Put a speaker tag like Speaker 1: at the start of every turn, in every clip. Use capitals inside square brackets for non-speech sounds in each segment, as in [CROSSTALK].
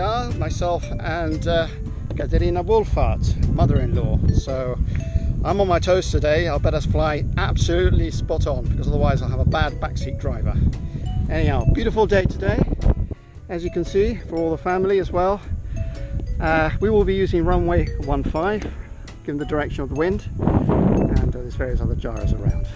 Speaker 1: are, myself and uh, Katerina Wolfart, mother-in-law. So I'm on my toes today. I'll bet us fly absolutely spot on because otherwise I'll have a bad backseat driver. Anyhow, beautiful day today, as you can see, for all the family as well. Uh, we will be using runway 15, given the direction of the wind, and uh, there's various other gyros around.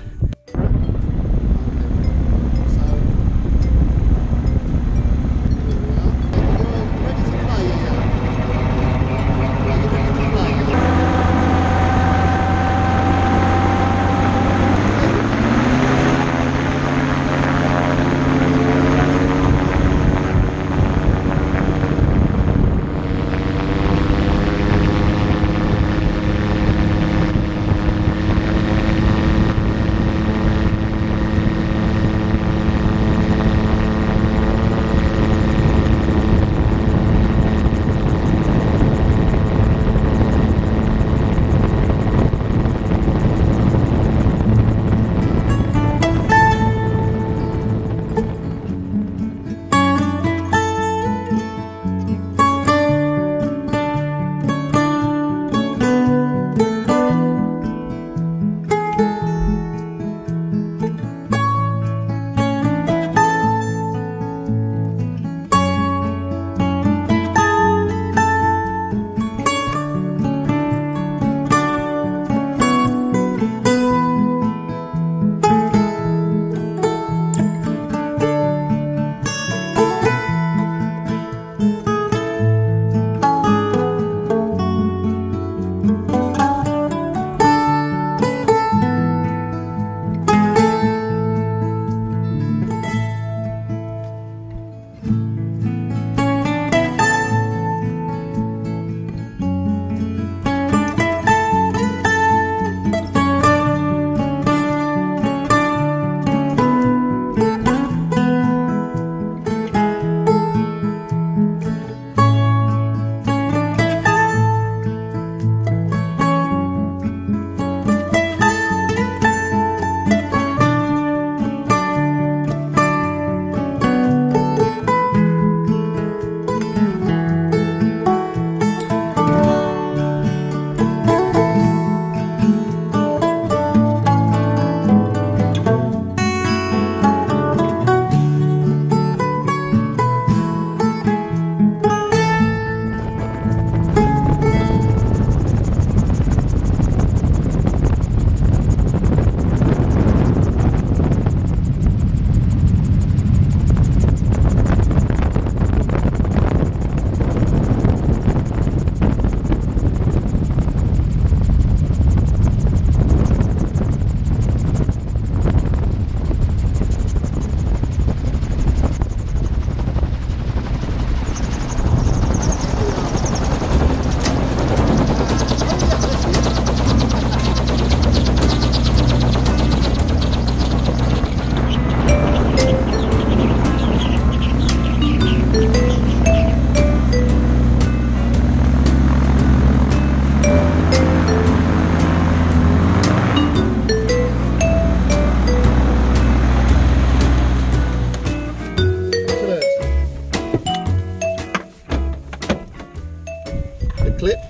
Speaker 1: Clip.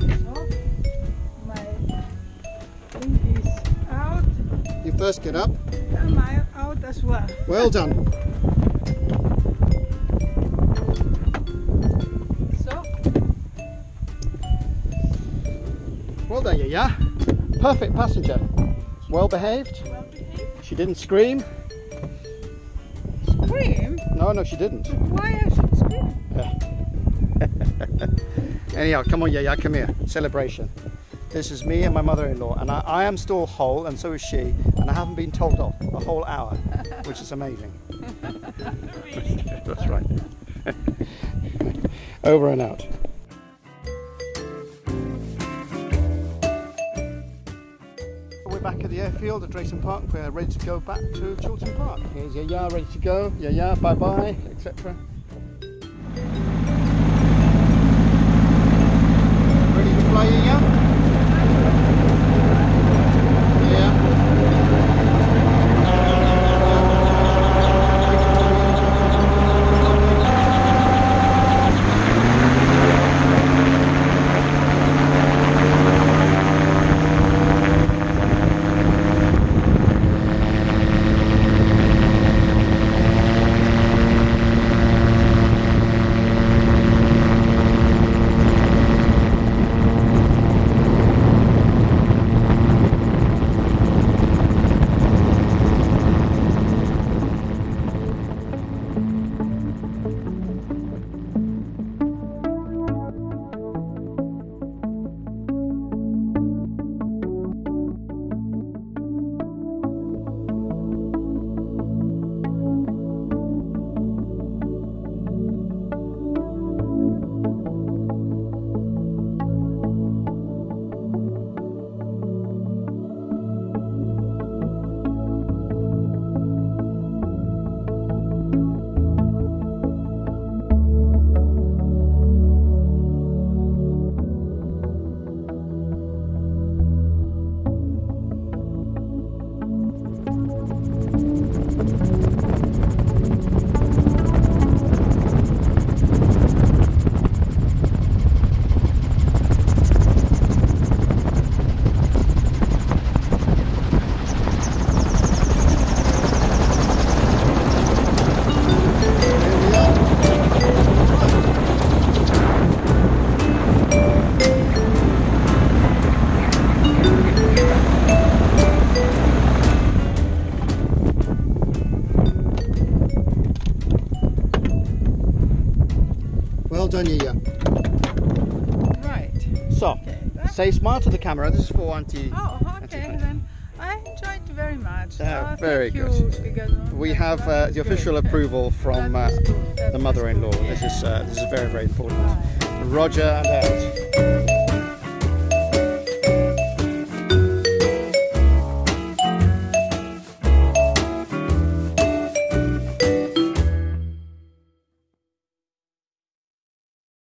Speaker 2: So, my thing is out,
Speaker 1: You first get up.
Speaker 2: and my out as well.
Speaker 1: Well done.
Speaker 2: So,
Speaker 1: Well done, yeah, yeah. Perfect passenger. Well behaved.
Speaker 2: well behaved.
Speaker 1: She didn't scream.
Speaker 2: Scream?
Speaker 1: No, no, she didn't.
Speaker 2: Why I should scream? [LAUGHS]
Speaker 1: Anyhow, come on, yeah, yeah, come here. Celebration. This is me and my mother-in-law, and I, I am still whole, and so is she, and I haven't been told off a whole hour, which is amazing. [LAUGHS] That's right. [LAUGHS] Over and out. We're back at the airfield at Drayton Park. We're ready to go back to Chiltern Park. Here's Yaya ready to go. Yaya, bye bye, etc. Ready So,
Speaker 2: Okay.
Speaker 1: say smile to the camera. This is for Auntie.
Speaker 2: Oh,
Speaker 1: Auntie
Speaker 2: okay.
Speaker 1: Fanny.
Speaker 2: Then I enjoyed it very much. Oh,
Speaker 1: very good. We have uh, the
Speaker 2: good.
Speaker 1: official [LAUGHS] approval from uh,
Speaker 2: That was good. That
Speaker 1: the mother-in-law.
Speaker 2: good,
Speaker 1: This is uh, this is very very important. Roger and out.